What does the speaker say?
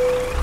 you